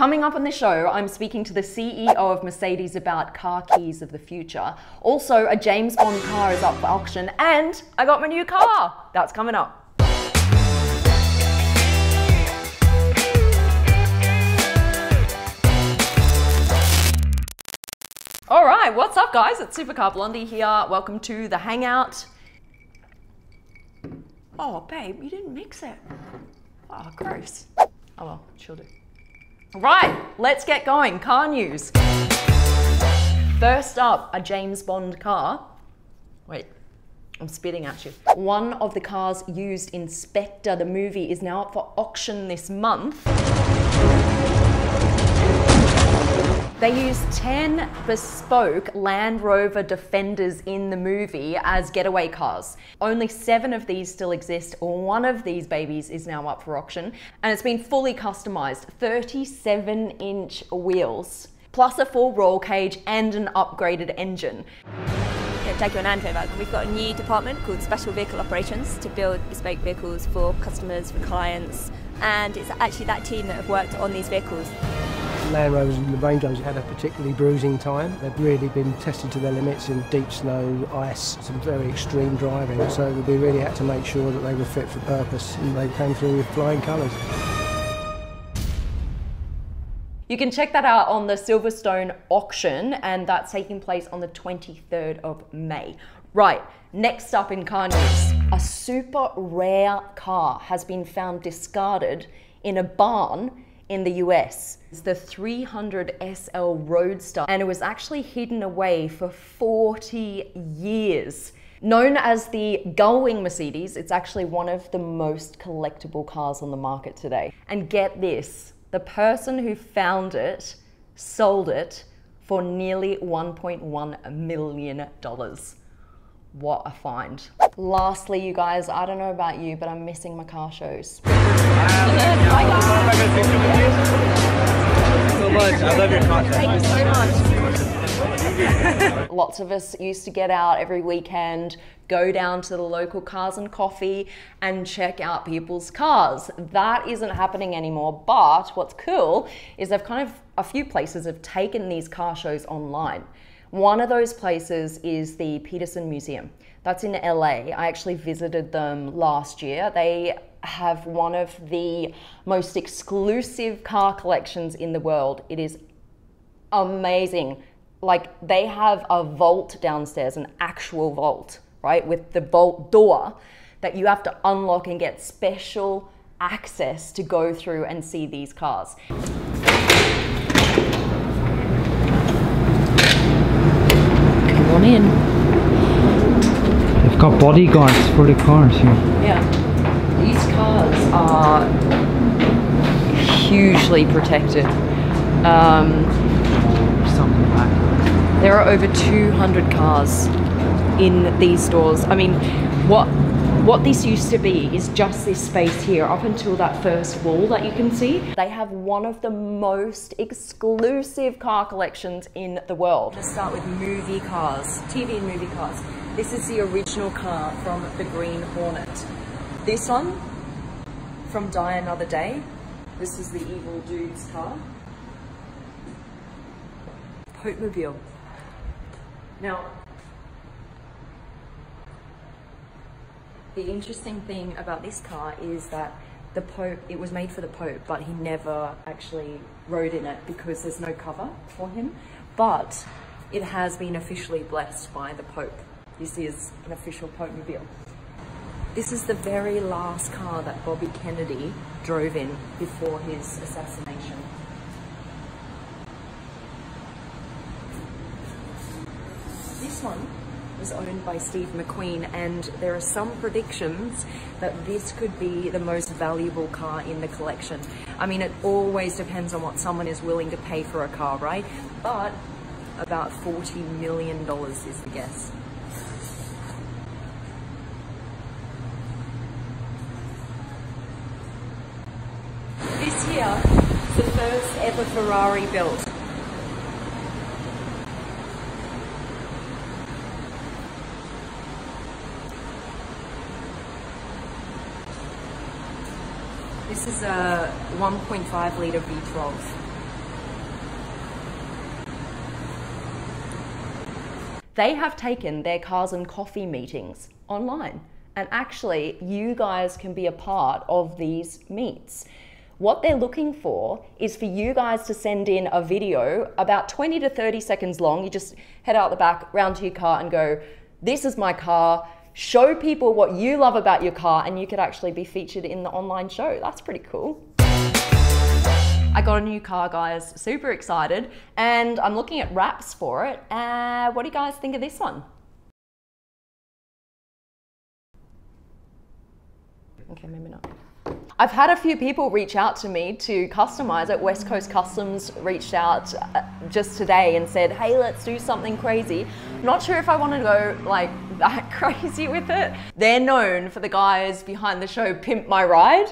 Coming up on the show, I'm speaking to the CEO of Mercedes about car keys of the future. Also, a James Bond car is up for auction, and I got my new car. That's coming up. All right, what's up, guys? It's Supercar Blondie here. Welcome to the Hangout. Oh, babe, you didn't mix it. Oh, gross. Oh well, she'll do. Right, let's get going. Car news. First up, a James Bond car. Wait, I'm spitting at you. One of the cars used in Spectre, the movie, is now up for auction this month. They used 10 bespoke Land Rover Defenders in the movie as getaway cars. Only seven of these still exist. One of these babies is now up for auction and it's been fully customized 37 inch wheels, plus a full roll cage and an upgraded engine. Jaguar Land Rover, we've got a new department called Special Vehicle Operations to build bespoke vehicles for customers, for clients, and it's actually that team that have worked on these vehicles. Land Rovers and the Range Rovers had a particularly bruising time. They've really been tested to their limits in deep snow, ice, some very extreme driving. So we really had to make sure that they were fit for purpose and they came through with flying colours. You can check that out on the Silverstone auction, and that's taking place on the 23rd of May. Right, next up in car news a super rare car has been found discarded in a barn in the US. It's the 300 SL Roadster, and it was actually hidden away for 40 years. Known as the Gullwing Mercedes, it's actually one of the most collectible cars on the market today. And get this, the person who found it sold it for nearly $1.1 million. What a find. Lastly, you guys, I don't know about you, but I'm missing my car shows. Thank you so much. Lots of us used to get out every weekend, go down to the local cars and coffee and check out people's cars. That isn't happening anymore, but what's cool is they've kind of, a few places have taken these car shows online. One of those places is the Peterson Museum. That's in LA. I actually visited them last year. They have one of the most exclusive car collections in the world. It is amazing. Like they have a vault downstairs, an actual vault, right, with the vault door that you have to unlock and get special access to go through and see these cars. Come on in. They've got bodyguards for the cars here. Yeah. Are hugely protected. Um, there are over 200 cars in these stores. I mean, what what this used to be is just this space here up until that first wall that you can see. They have one of the most exclusive car collections in the world. Let's start with movie cars, TV and movie cars. This is the original car from the Green Hornet. This one from Die Another Day. This is the Evil Dude's car. Popemobile. Now, the interesting thing about this car is that the Pope, it was made for the Pope, but he never actually rode in it because there's no cover for him. But it has been officially blessed by the Pope. This is an official Popemobile. This is the very last car that Bobby Kennedy drove in before his assassination. This one was owned by Steve McQueen and there are some predictions that this could be the most valuable car in the collection. I mean, it always depends on what someone is willing to pay for a car, right? But about $40 million is the guess. the Ferrari built. This is a 1.5 litre V12. They have taken their cars and coffee meetings online. And actually, you guys can be a part of these meets. What they're looking for is for you guys to send in a video about 20 to 30 seconds long. You just head out the back, round to your car, and go, This is my car. Show people what you love about your car, and you could actually be featured in the online show. That's pretty cool. I got a new car, guys. Super excited. And I'm looking at wraps for it. Uh, what do you guys think of this one? Okay, maybe not. I've had a few people reach out to me to customize it. West Coast Customs reached out uh, just today and said, hey, let's do something crazy. Not sure if I want to go like that crazy with it. They're known for the guys behind the show Pimp My Ride.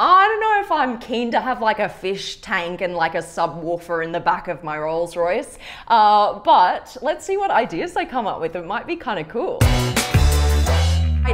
I don't know if I'm keen to have like a fish tank and like a subwoofer in the back of my Rolls Royce, uh, but let's see what ideas they come up with. It might be kind of cool.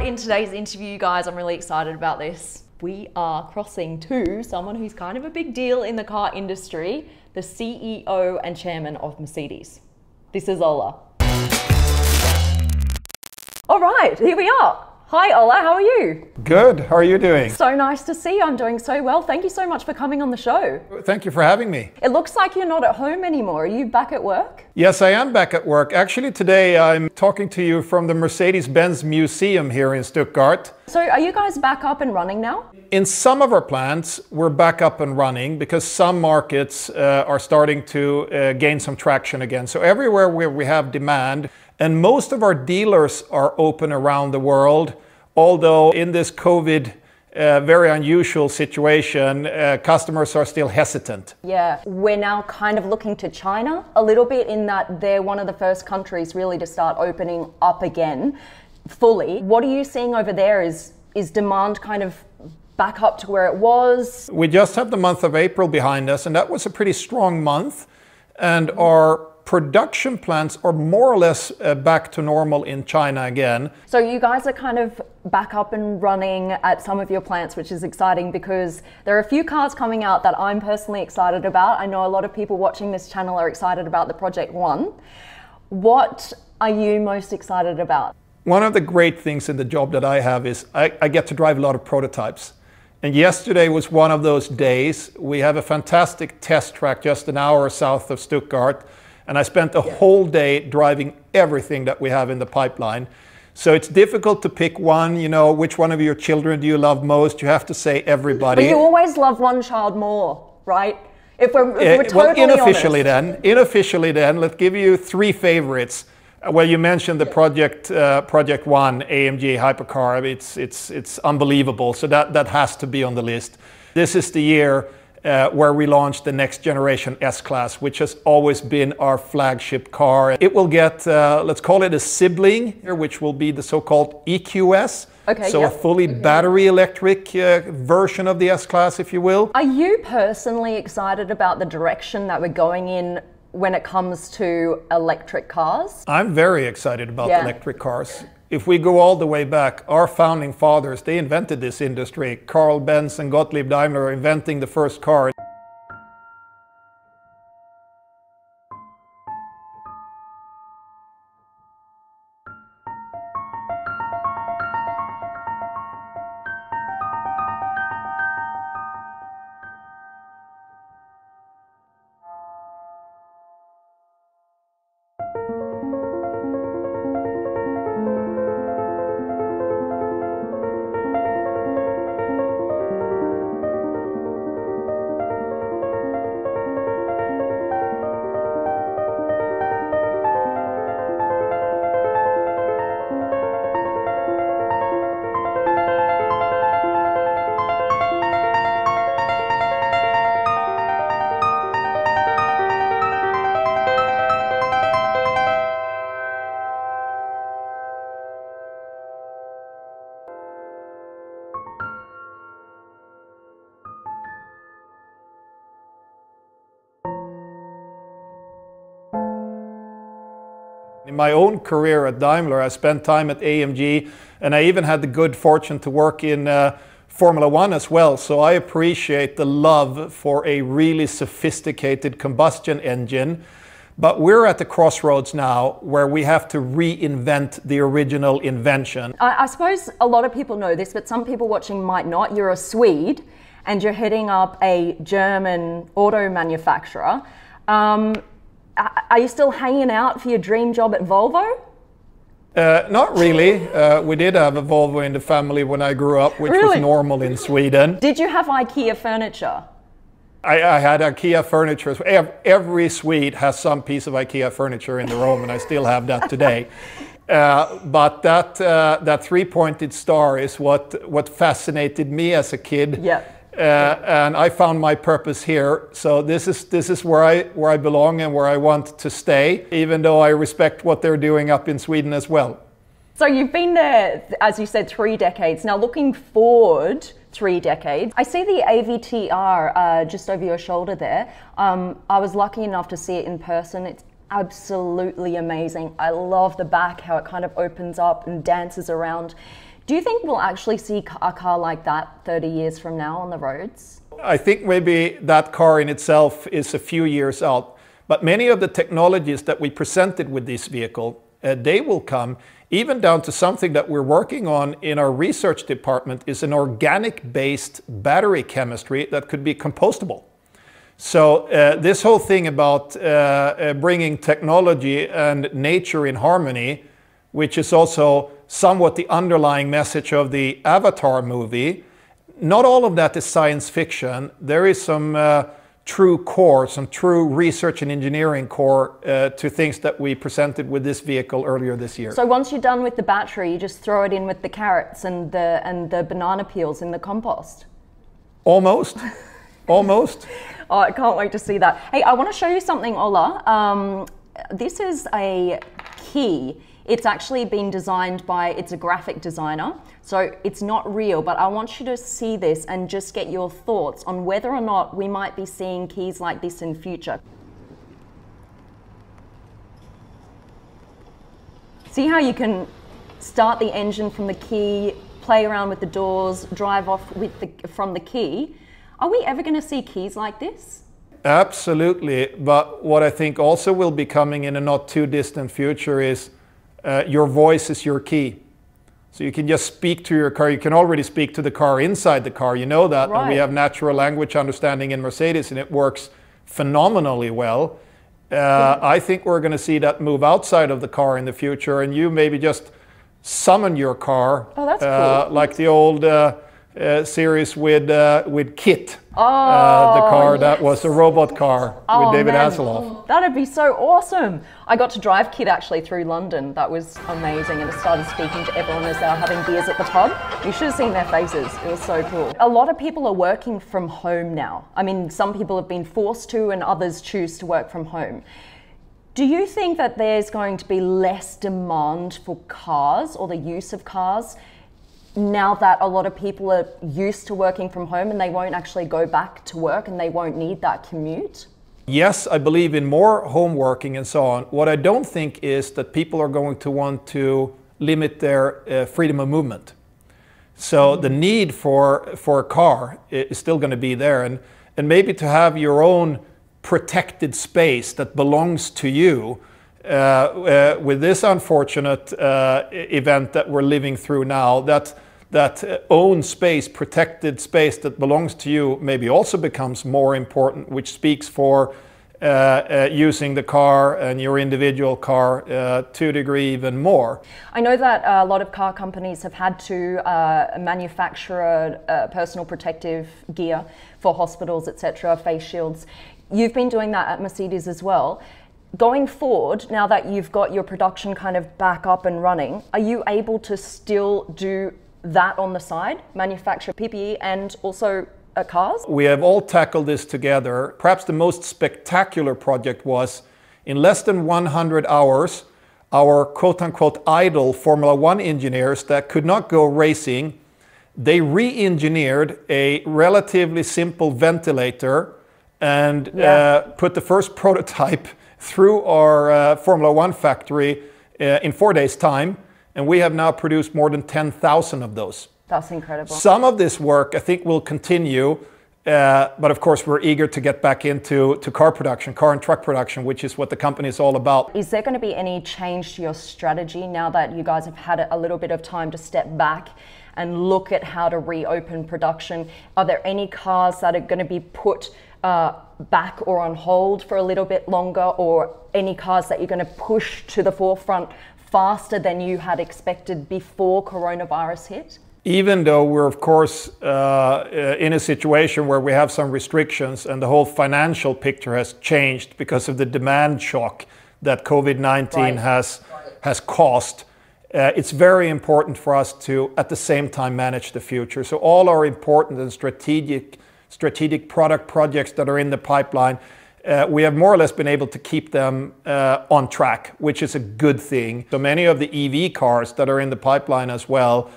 In today's interview, guys, I'm really excited about this. We are crossing to someone who's kind of a big deal in the car industry, the CEO and chairman of Mercedes. This is Ola. All right, here we are. Hi, Ola, how are you? Good. How are you doing? So nice to see you. I'm doing so well. Thank you so much for coming on the show. Thank you for having me. It looks like you're not at home anymore. Are you back at work? Yes, I am back at work. Actually, today I'm talking to you from the Mercedes Benz Museum here in Stuttgart. So, are you guys back up and running now? In some of our plants, we're back up and running because some markets uh, are starting to uh, gain some traction again. So, everywhere where we have demand, and most of our dealers are open around the world, although in this COVID uh, very unusual situation, uh, customers are still hesitant. Yeah, we're now kind of looking to China a little bit in that they're one of the first countries really to start opening up again fully. What are you seeing over there? Is is demand kind of back up to where it was? We just have the month of April behind us, and that was a pretty strong month. And our production plants are more or less uh, back to normal in China again. So you guys are kind of back up and running at some of your plants, which is exciting because there are a few cars coming out that I'm personally excited about. I know a lot of people watching this channel are excited about the Project One. What are you most excited about? One of the great things in the job that I have is I, I get to drive a lot of prototypes. And yesterday was one of those days. We have a fantastic test track just an hour south of Stuttgart and I spent a whole day driving everything that we have in the pipeline. So it's difficult to pick one, you know, which one of your children do you love most? You have to say everybody. But you always love one child more, right? If we're, if we're totally well, unofficially honest. then, unofficially then, let's give you three favorites. Uh, well, you mentioned the project, uh, Project One AMG hypercar. It's it's it's unbelievable. So that that has to be on the list. This is the year uh, where we launched the next generation S-Class, which has always been our flagship car. It will get, uh, let's call it a sibling here, which will be the so-called EQS. Okay, so yep. a fully battery electric uh, version of the S-Class, if you will. Are you personally excited about the direction that we're going in when it comes to electric cars? I'm very excited about Yeah. electric cars. If we go all the way back, our founding fathers, they invented this industry. Carl Benz and Gottlieb Daimler inventing the first car. My own career at Daimler, I spent time at AMG, and I even had the good fortune to work in uh, Formula One as well, so I appreciate the love for a really sophisticated combustion engine. But we're at the crossroads now where we have to reinvent the original invention. I, I suppose a lot of people know this, but some people watching might not. You're a Swede and you're heading up a German auto manufacturer. Um, are you still hanging out for your dream job at Volvo? Uh, not really. Uh, we did have a Volvo in the family when I grew up, which Really? was normal in Sweden. Did you have IKEA furniture? I, I had IKEA furniture. Every Swede has some piece of IKEA furniture in the room, and I still have that today. Uh, but that uh, that three-pointed star is what what fascinated me as a kid. Yeah. Uh, and I found my purpose here. So this is this is where I where I belong and where I want to stay, even though I respect what they're doing up in Sweden as well. So you've been there, as you said, three decades. Now, looking forward three decades, I see the AVTR uh, just over your shoulder there. Um, I was lucky enough to see it in person. It's absolutely amazing. I love the back, how it kind of opens up and dances around. Do you think we'll actually see a car like that 30 years from now on the roads? I think maybe that car in itself is a few years out, but many of the technologies that we presented with this vehicle, uh, they will come even down to something that we're working on in our research department is an organic-based battery chemistry that could be compostable. So uh, this whole thing about uh, uh, bringing technology and nature in harmony, which is also somewhat the underlying message of the Avatar movie, not all of that is science fiction. There is some uh, true core, some true research and engineering core uh, to things that we presented with this vehicle earlier this year. So once you're done with the battery, you just throw it in with the carrots and the, and the banana peels in the compost. Almost, almost. Oh, I can't wait to see that. Hey, I want to show you something, Ola. Um, this is a key. It's actually been designed by, it's a graphic designer. So it's not real, but I want you to see this and just get your thoughts on whether or not we might be seeing keys like this in future. See how you can start the engine from the key, play around with the doors, drive off with the, from the key. Are we ever going to see keys like this? Absolutely. But what I think also will be coming in a not too distant future is uh, your voice is your key. So you can just speak to your car. You can already speak to the car inside the car. You know that. And we have natural language understanding in Mercedes, and it works phenomenally well. Uh, I think we're going to see that move outside of the car in the future, and you maybe just summon your car, Oh, that's uh, cool. like the old uh, uh, series with uh, with Kit, uh, the car that was a robot car Oh, with David man. Hasselhoff. That'd be so awesome. I got to drive Kit actually through London. That was amazing. And I started speaking to everyone as they were having beers at the pub. You should have seen their faces. It was so cool. A lot of people are working from home now. I mean, some people have been forced to, and others choose to work from home. Do you think that there's going to be less demand for cars or the use of cars now that a lot of people are used to working from home and they won't actually go back to work and they won't need that commute? Yes, I believe in more home working and so on. What I don't think is that people are going to want to limit their uh, freedom of movement. So the need for for a car is still going to be there, and and maybe to have your own protected space that belongs to you. Uh, uh, with this unfortunate uh, event that we're living through now, that that own space, protected space that belongs to you, maybe also becomes more important, which speaks for uh, uh, using the car and your individual car uh, to a degree even more. I know that a lot of car companies have had to manufacture personal protective gear for hospitals, etc., face shields. You've been doing that at Mercedes as well. Going forward, now that you've got your production kind of back up and running, are you able to still do that on the side, manufacture PPE and also uh, cars? We have all tackled this together. Perhaps the most spectacular project was in less than 100 hours, our quote unquote idle Formula One engineers that could not go racing, they re engineered a relatively simple ventilator and Yeah. uh, put the first prototype through our uh, Formula One factory uh, in four days' time. And we have now produced more than 10,000 of those. That's incredible. Some of this work, I think, will continue. Uh, but of course, we're eager to get back into to car production, car and truck production, which is what the company is all about. Is there going to be any change to your strategy now that you guys have had a little bit of time to step back and look at how to reopen production? Are there any cars that are going to be put uh, back or on hold for a little bit longer, or any cars that you're going to push to the forefront faster than you had expected before coronavirus hit? even though we're of course uh, in a situation where we have some restrictions and the whole financial picture has changed because of the demand shock that COVID-19 Right. has has caused, uh, it's very important for us to at the same time manage the future. So all our important and strategic strategic product projects that are in the pipeline. Uh, we have more or less been able to keep them uh, on track, which is a good thing. So many of the EV cars that are in the pipeline as well,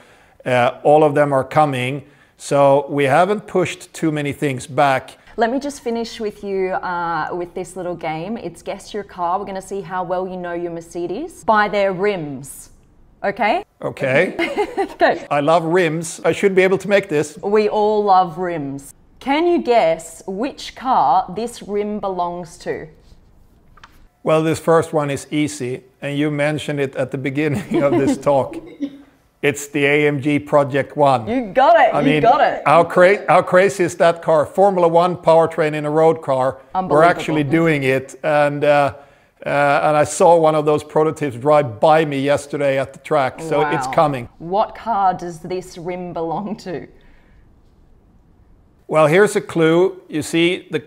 uh, all of them are coming. So we haven't pushed too many things back. Let me just finish with you uh, with this little game. It's guess your car. We're going to see how well you know your Mercedes by their rims. Okay? Okay. Okay. I love rims. I should be able to make this. We all love rims. Can you guess which car this rim belongs to? Well, this first one is easy, and you mentioned it at the beginning of this talk. It's the AMG Project One. You got it. I you mean, got it. How, cra- how crazy is that car? Formula One powertrain in a road car. We're actually doing it, and uh, uh, and I saw one of those prototypes drive by me yesterday at the track. So it's coming. What car does this rim belong to? Well, here's a clue. You see the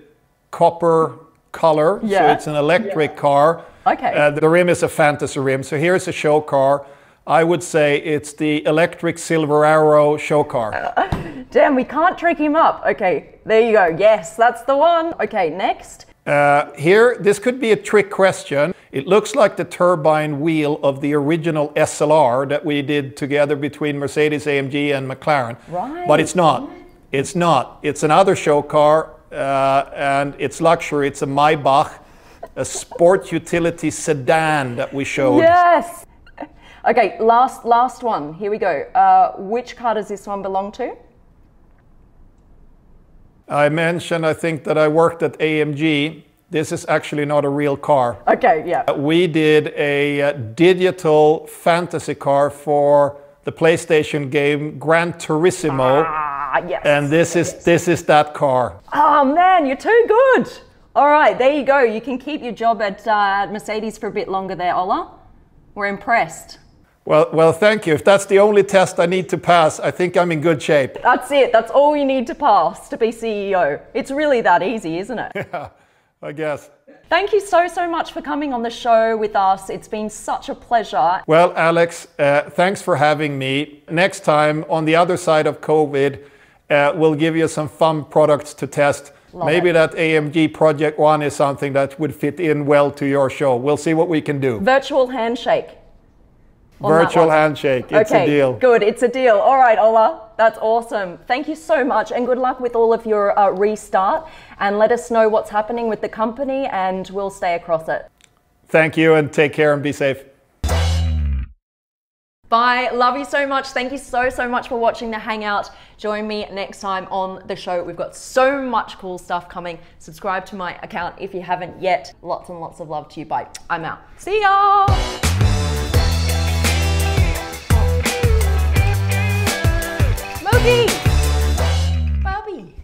copper color, so it's an electric car. Okay. Uh, the rim is a fantasy rim. So here's a show car. I would say it's the electric Silver Arrow show car. Damn, we can't trick him up. Okay, there you go. Yes, that's the one. Okay, next. Uh, here, this could be a trick question. It looks like the turbine wheel of the original SLR that we did together between Mercedes AMG and McLaren. Right. But it's not. It's not. It's another show car, uh, and it's luxury. It's a Maybach, a sport utility sedan that we showed. Yes. Okay, last last one. Here we go. Uh, which car does this one belong to? I mentioned, I think, that I worked at AMG. This is actually not a real car. Okay, yeah. We did a uh, digital fantasy car for the PlayStation game Gran Turismo, Ah, yes. and this is this is that car. Oh man, you're too good. All right, there you go. You can keep your job at uh, Mercedes for a bit longer there, Ola. We're impressed. Well, well, thank you. If that's the only test I need to pass, I think I'm in good shape. That's it. That's all you need to pass to be CEO. It's really that easy, isn't it? Yeah, I guess. Thank you so, so much for coming on the show with us. It's been such a pleasure. Well, Alex, uh, thanks for having me. Next time, on the other side of COVID, uh, we'll give you some fun products to test. Love Maybe it. that AMG Project One is something that would fit in well to your show. We'll see what we can do. Virtual handshake. on Virtual handshake. It's okay, a deal. good. It's a deal. All right, Ola. That's awesome. Thank you so much, and good luck with all of your uh, restart. And let us know what's happening with the company, and we'll stay across it. Thank you and take care and be safe. Bye. Love you so much. Thank you so, so much for watching the Hangout. Join me next time on the show. We've got so much cool stuff coming. Subscribe to my account if you haven't yet. Lots and lots of love to you. Bye. I'm out. See ya. Smokey! Bobby.